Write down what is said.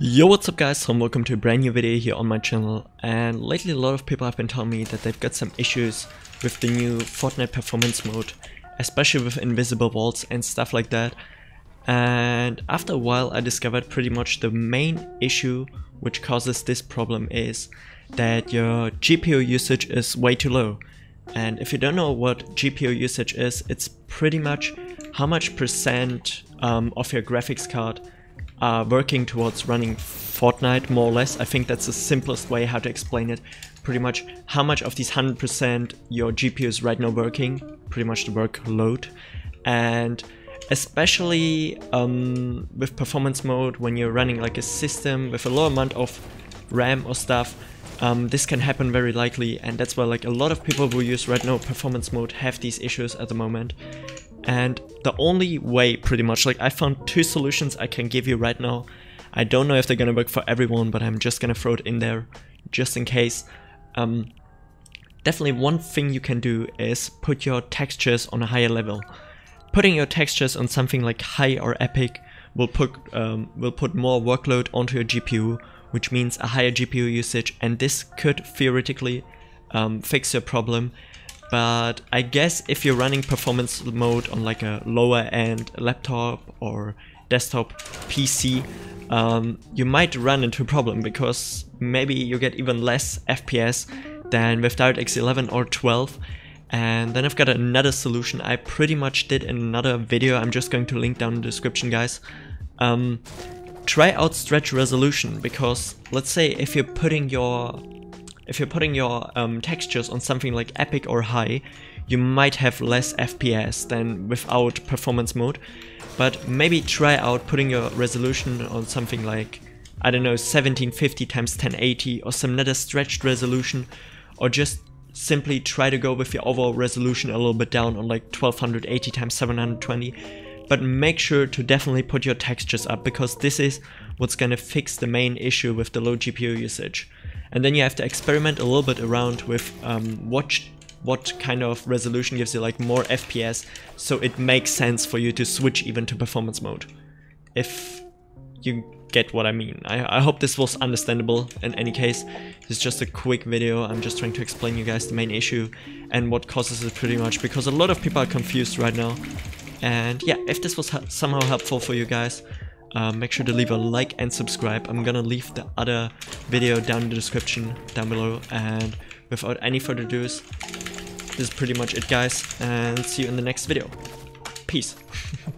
Yo what's up guys? And welcome to a brand new video here on my channel. And lately a lot of people have been telling me that they've got some issues with the new Fortnite performance mode especially with invisible walls and stuff like that. And after a while I discovered pretty much the main issue which causes this problem is that your GPU usage is way too low. And if you don't know what GPU usage is it's pretty much how much percent um, of your graphics card are working towards running Fortnite more or less. I think that's the simplest way how to explain it. Pretty much how much of these 100% your GPU is right now working, pretty much the workload. And especially um, with performance mode when you're running like a system with a low amount of RAM or stuff, um, this can happen very likely and that's why like a lot of people who use right now performance mode have these issues at the moment. And the only way, pretty much, like I found two solutions I can give you right now. I don't know if they're gonna work for everyone, but I'm just gonna throw it in there just in case. Um, definitely one thing you can do is put your textures on a higher level. Putting your textures on something like high or epic will put um, will put more workload onto your GPU, which means a higher GPU usage, and this could theoretically um, fix your problem but I guess if you're running performance mode on like a lower end laptop or desktop PC, um, you might run into a problem because maybe you get even less FPS than with DirectX 11 or 12. And then I've got another solution I pretty much did in another video, I'm just going to link down in the description guys. Um, try out stretch resolution because let's say if you're putting your if you're putting your um, textures on something like epic or high, you might have less FPS than without performance mode. But maybe try out putting your resolution on something like, I don't know, 1750 times 1080 or some other stretched resolution, or just simply try to go with your overall resolution a little bit down on like 1280 times 720 but make sure to definitely put your textures up because this is what's gonna fix the main issue with the low GPU usage. And then you have to experiment a little bit around with um, what what kind of resolution gives you like more FPS so it makes sense for you to switch even to performance mode. If you get what I mean. I, I hope this was understandable in any case. It's just a quick video. I'm just trying to explain you guys the main issue and what causes it pretty much because a lot of people are confused right now. And yeah, if this was somehow helpful for you guys, uh, make sure to leave a like and subscribe. I'm gonna leave the other video down in the description down below. And without any further ado, this is pretty much it guys. And see you in the next video. Peace.